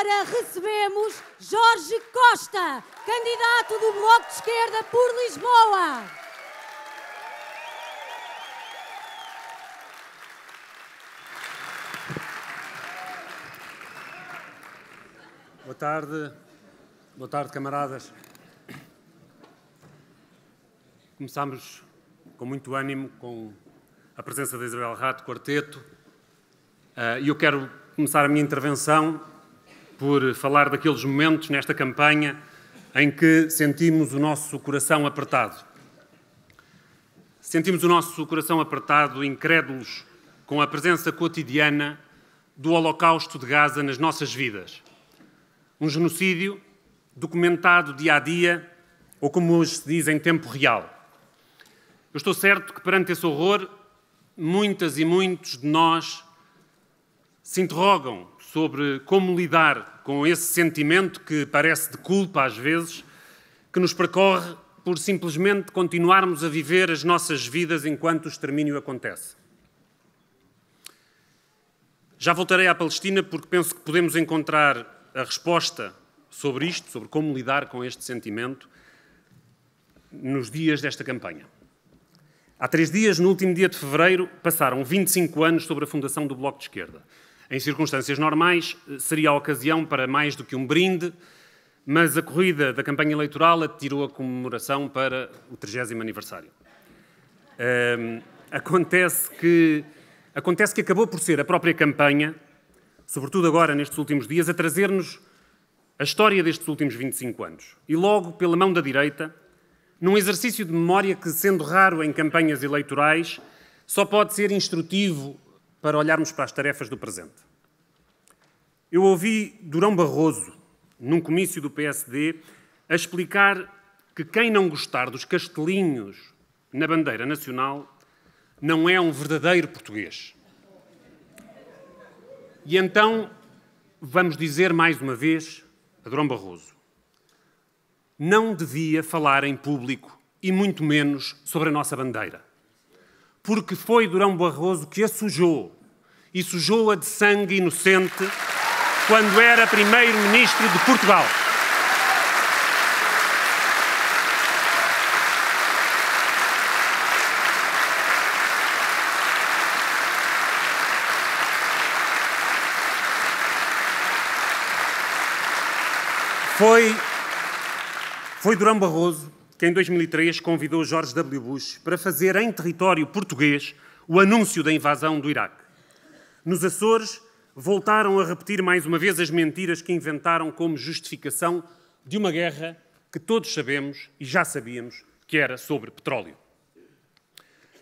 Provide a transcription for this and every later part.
agora recebemos Jorge Costa, candidato do Bloco de Esquerda por Lisboa. Boa tarde, boa tarde, camaradas. Começamos com muito ânimo com a presença da Isabel Rato, quarteto, eh, e eu quero começar a minha intervenção por falar daqueles momentos nesta campanha em que sentimos o nosso coração apertado. Sentimos o nosso coração apertado, incrédulos, com a presença cotidiana do Holocausto de Gaza nas nossas vidas. Um genocídio documentado dia a dia, ou como hoje se diz, em tempo real. Eu estou certo que perante esse horror, muitas e muitos de nós se interrogam sobre como lidar com esse sentimento que parece de culpa às vezes, que nos percorre por simplesmente continuarmos a viver as nossas vidas enquanto o extermínio acontece. Já voltarei à Palestina porque penso que podemos encontrar a resposta sobre isto, sobre como lidar com este sentimento, nos dias desta campanha. Há três dias, no último dia de fevereiro, passaram 25 anos sobre a fundação do Bloco de Esquerda. Em circunstâncias normais, seria a ocasião para mais do que um brinde, mas a corrida da campanha eleitoral atirou a comemoração para o 30 aniversário. Um, acontece, que, acontece que acabou por ser a própria campanha, sobretudo agora nestes últimos dias, a trazer-nos a história destes últimos 25 anos. E logo, pela mão da direita, num exercício de memória que, sendo raro em campanhas eleitorais, só pode ser instrutivo para olharmos para as tarefas do presente. Eu ouvi Durão Barroso, num comício do PSD, a explicar que quem não gostar dos castelinhos na bandeira nacional não é um verdadeiro português. E então vamos dizer mais uma vez a Durão Barroso: não devia falar em público e muito menos sobre a nossa bandeira porque foi Durão Barroso que a sujou, e sujou-a de sangue inocente quando era Primeiro-Ministro de Portugal. Foi, foi Durão Barroso que em 2003 convidou George W. Bush para fazer em território português o anúncio da invasão do Iraque. Nos Açores, voltaram a repetir mais uma vez as mentiras que inventaram como justificação de uma guerra que todos sabemos e já sabíamos que era sobre petróleo.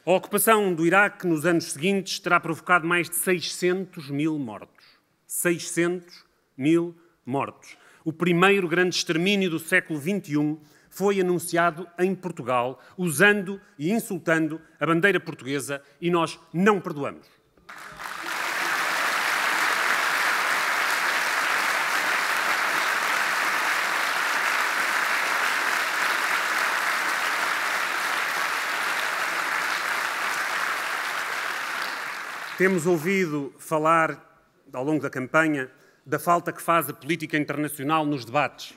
A ocupação do Iraque nos anos seguintes terá provocado mais de 600 mil mortos. 600 mil mortos. O primeiro grande extermínio do século XXI foi anunciado em Portugal, usando e insultando a bandeira portuguesa, e nós não perdoamos. Temos ouvido falar, ao longo da campanha, da falta que faz a política internacional nos debates.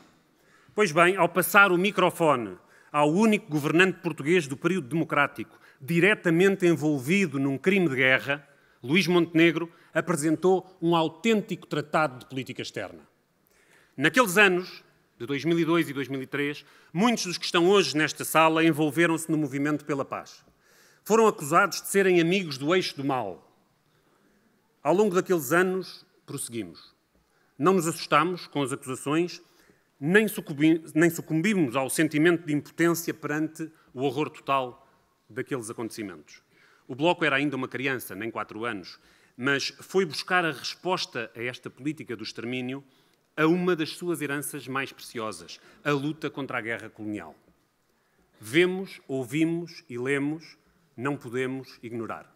Pois bem, ao passar o microfone ao único governante português do período democrático diretamente envolvido num crime de guerra, Luís Montenegro apresentou um autêntico tratado de política externa. Naqueles anos, de 2002 e 2003, muitos dos que estão hoje nesta sala envolveram-se no movimento pela paz. Foram acusados de serem amigos do eixo do mal. Ao longo daqueles anos, prosseguimos. Não nos assustamos com as acusações nem, sucumbimos ao sentimento de impotência perante o horror total daqueles acontecimentos. O Bloco era ainda uma criança, nem quatro anos, mas foi buscar a resposta a esta política do extermínio a uma das suas heranças mais preciosas, a luta contra a guerra colonial. Vemos, ouvimos e lemos, não podemos ignorar.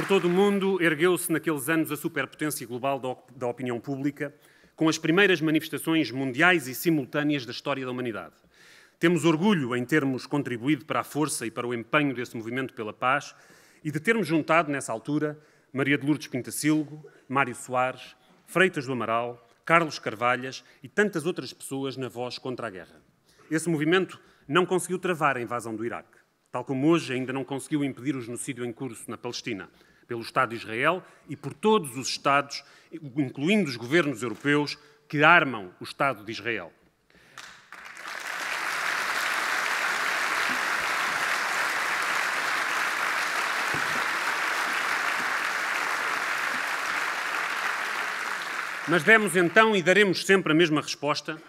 Por todo o mundo ergueu-se naqueles anos a superpotência global da opinião pública, com as primeiras manifestações mundiais e simultâneas da história da humanidade. Temos orgulho em termos contribuído para a força e para o empenho desse movimento pela paz e de termos juntado, nessa altura, Maria de Lourdes Pintacilgo, Mário Soares, Freitas do Amaral, Carlos Carvalhas e tantas outras pessoas na voz contra a guerra. Esse movimento não conseguiu travar a invasão do Iraque, tal como hoje ainda não conseguiu impedir o genocídio em curso na Palestina, pelo Estado de Israel e por todos os Estados, incluindo os governos europeus, que armam o Estado de Israel. Mas demos então e daremos sempre a mesma resposta,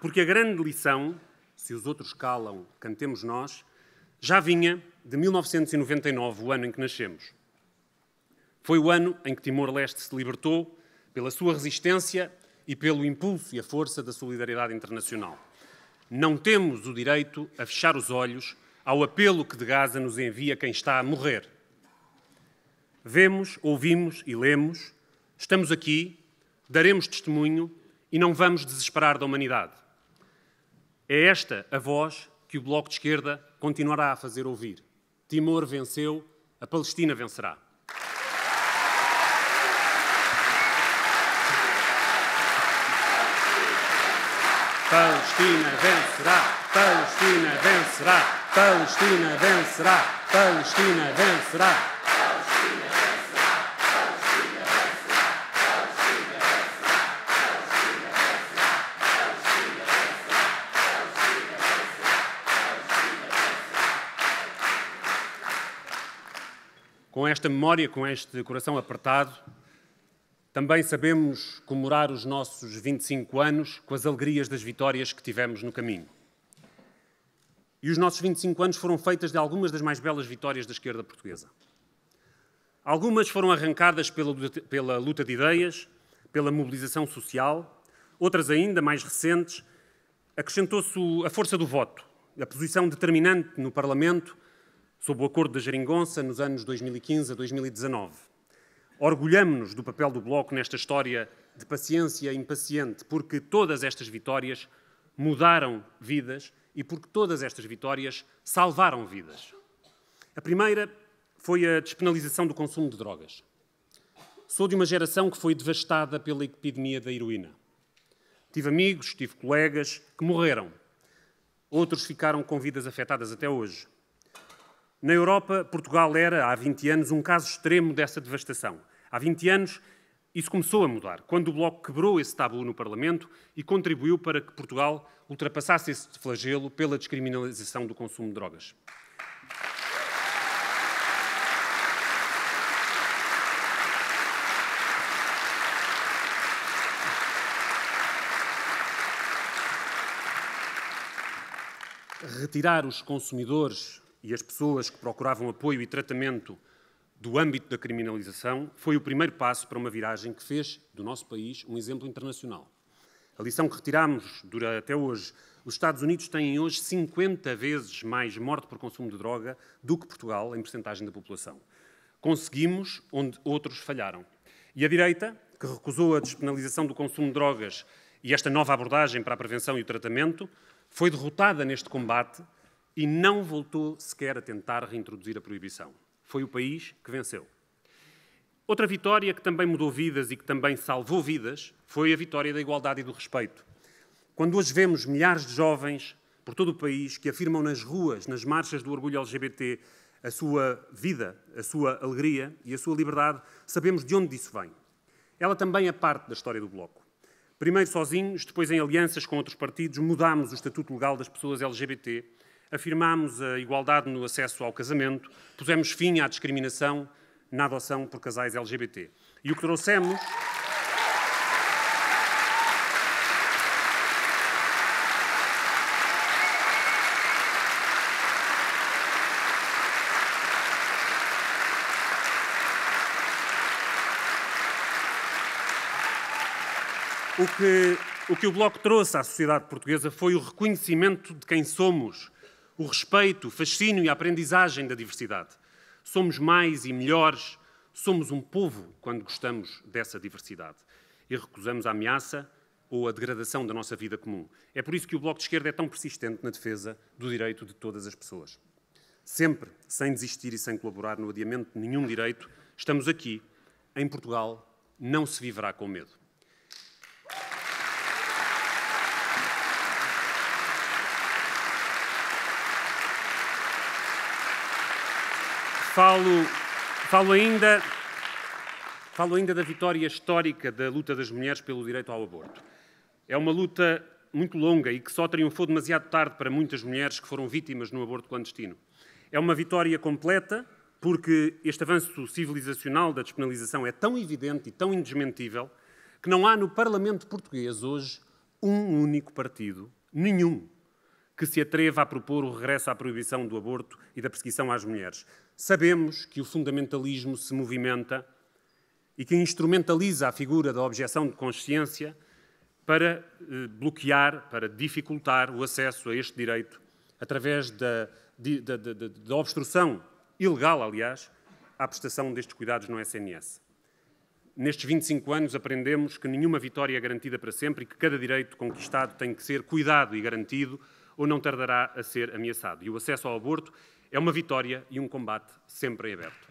porque a grande lição, se os outros calam, cantemos nós, já vinha de 1999, o ano em que nascemos. Foi o ano em que Timor-Leste se libertou pela sua resistência e pelo impulso e a força da solidariedade internacional. Não temos o direito a fechar os olhos ao apelo que de Gaza nos envia quem está a morrer. Vemos, ouvimos e lemos, estamos aqui daremos testemunho e não vamos desesperar da humanidade. É esta a voz que o Bloco de Esquerda continuará a fazer ouvir. Timor venceu, a Palestina vencerá. Palestina vencerá, Palestina vencerá, Palestina vencerá, Palestina vencerá. Com esta memória, com este coração apertado, também sabemos comemorar os nossos 25 anos com as alegrias das vitórias que tivemos no caminho. E os nossos 25 anos foram feitas de algumas das mais belas vitórias da esquerda portuguesa. Algumas foram arrancadas pela, luta de ideias, pela mobilização social, outras ainda mais recentes, acrescentou-se a força do voto, a posição determinante no Parlamento sob o acordo da Geringonça nos anos 2015 a 2019. Orgulhamos-nos do papel do Bloco nesta história de paciência impaciente, porque todas estas vitórias mudaram vidas e porque todas estas vitórias salvaram vidas. A primeira foi a despenalização do consumo de drogas. Sou de uma geração que foi devastada pela epidemia da heroína. Tive amigos, tive colegas que morreram. Outros ficaram com vidas afetadas até hoje. Na Europa, Portugal era, há 20 anos, um caso extremo dessa devastação. Há 20 anos, isso começou a mudar, quando o Bloco quebrou esse tabu no Parlamento e contribuiu para que Portugal ultrapassasse esse flagelo pela descriminalização do consumo de drogas. Retirar os consumidores e as pessoas que procuravam apoio e tratamento do âmbito da criminalização foi o primeiro passo para uma viragem que fez do nosso país um exemplo internacional. A lição que retiramos até hoje, os Estados Unidos têm hoje 50 vezes mais morte por consumo de droga do que Portugal em porcentagem da população. Conseguimos onde outros falharam. E a direita, que recusou a despenalização do consumo de drogas e esta nova abordagem para a prevenção e o tratamento, foi derrotada neste combate e não voltou sequer a tentar reintroduzir a proibição. Foi o país que venceu. Outra vitória que também mudou vidas e que também salvou vidas foi a vitória da igualdade e do respeito. Quando hoje vemos milhares de jovens por todo o país que afirmam nas ruas, nas marchas do orgulho LGBT, a sua vida, a sua alegria e a sua liberdade, sabemos de onde isso vem. Ela também é parte da história do Bloco. Primeiro sozinhos, depois em alianças com outros partidos, mudámos o estatuto legal das pessoas LGBT afirmámos a igualdade no acesso ao casamento, pusemos fim à discriminação na adoção por casais LGBT. E o que trouxemos. O que, o que o Bloco trouxe à sociedade portuguesa foi o reconhecimento de quem somos o respeito, o fascínio e a aprendizagem da diversidade. Somos mais e melhores, somos um povo quando gostamos dessa diversidade. E recusamos a ameaça ou a degradação da nossa vida comum. É por isso que o Bloco de Esquerda é tão persistente na defesa do direito de todas as pessoas. Sempre, sem desistir e sem colaborar no adiamento de nenhum direito, estamos aqui, em Portugal, não se viverá com medo. Falo, falo, ainda, falo ainda da vitória histórica da luta das mulheres pelo direito ao aborto. É uma luta muito longa e que só triunfou demasiado tarde para muitas mulheres que foram vítimas no aborto clandestino. É uma vitória completa porque este avanço civilizacional da despenalização é tão evidente e tão indesmentível que não há no Parlamento português hoje um único partido, nenhum, que se atreva a propor o regresso à proibição do aborto e da perseguição às mulheres. Sabemos que o fundamentalismo se movimenta e que instrumentaliza a figura da objeção de consciência para eh, bloquear, para dificultar o acesso a este direito através da, obstrução ilegal, aliás, à prestação destes cuidados no SNS. Nestes 25 anos aprendemos que nenhuma vitória é garantida para sempre e que cada direito conquistado tem que ser cuidado e garantido ou não tardará a ser ameaçado. E o acesso ao aborto é uma vitória e um combate sempre em aberto.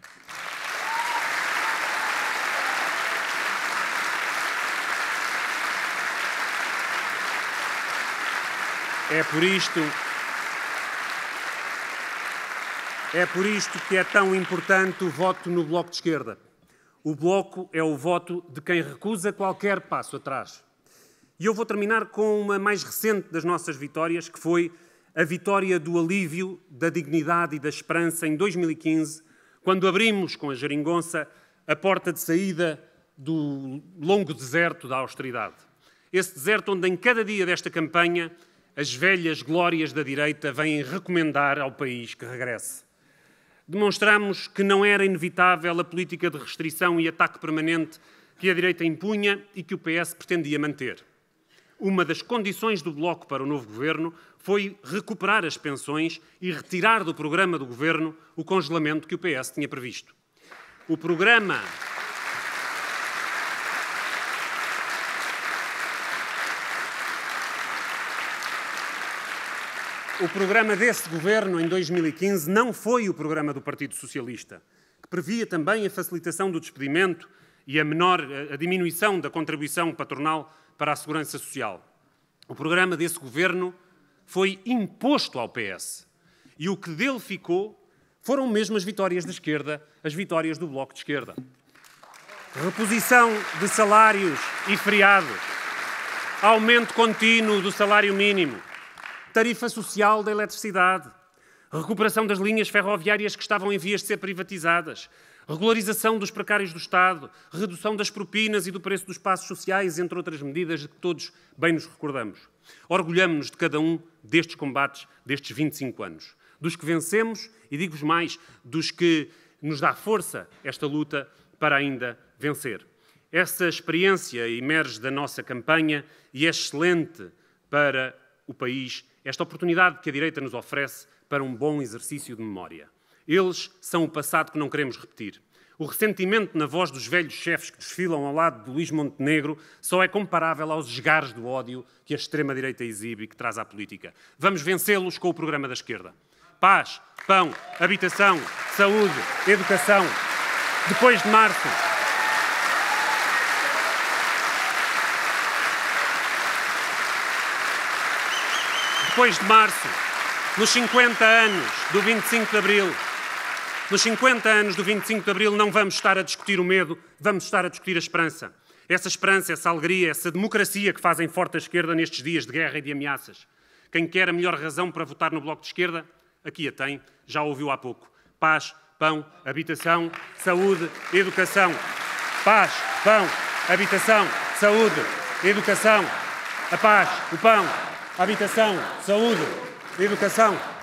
É por isto é por isto que é tão importante o voto no Bloco de Esquerda. O Bloco é o voto de quem recusa qualquer passo atrás. E eu vou terminar com uma mais recente das nossas vitórias, que foi a vitória do alívio, da dignidade e da esperança em 2015, quando abrimos com a geringonça a porta de saída do longo deserto da austeridade. Esse deserto onde, em cada dia desta campanha, as velhas glórias da direita vêm recomendar ao país que regresse. Demonstramos que não era inevitável a política de restrição e ataque permanente que a direita impunha e que o PS pretendia manter uma das condições do Bloco para o novo governo foi recuperar as pensões e retirar do programa do governo o congelamento que o PS tinha previsto. O programa. O programa desse governo em 2015 não foi o programa do Partido Socialista, que previa também a facilitação do despedimento e a menor a diminuição da contribuição patronal para a Segurança Social. O programa desse governo foi imposto ao PS. E o que dele ficou foram mesmo as vitórias da esquerda, as vitórias do Bloco de Esquerda. Reposição de salários e feriados, aumento contínuo do salário mínimo, tarifa social da eletricidade, recuperação das linhas ferroviárias que estavam em vias de ser privatizadas, regularização dos precários do Estado, redução das propinas e do preço dos passos sociais, entre outras medidas de que todos bem nos recordamos. Orgulhamos-nos de cada um destes combates destes 25 anos. Dos que vencemos e, digo-vos mais, dos que nos dá força esta luta para ainda vencer. Essa experiência emerge da nossa campanha e é excelente para o país esta oportunidade que a direita nos oferece para um bom exercício de memória. Eles são o passado que não queremos repetir. O ressentimento na voz dos velhos chefes que desfilam ao lado de Luís Montenegro só é comparável aos esgares do ódio que a extrema-direita exibe e que traz à política. Vamos vencê-los com o programa da esquerda. Paz, pão, habitação, saúde, educação. Depois de março, depois de março, nos 50 anos do 25 de Abril, nos 50 anos do 25 de Abril não vamos estar a discutir o medo, vamos estar a discutir a esperança. Essa esperança, essa alegria, essa democracia que fazem forte a esquerda nestes dias de guerra e de ameaças. Quem quer a melhor razão para votar no Bloco de Esquerda, aqui a tem, já ouviu há pouco. Paz, pão, habitação, saúde, educação. Paz, pão, habitação, saúde, educação. A paz, o pão, habitação, saúde, educação.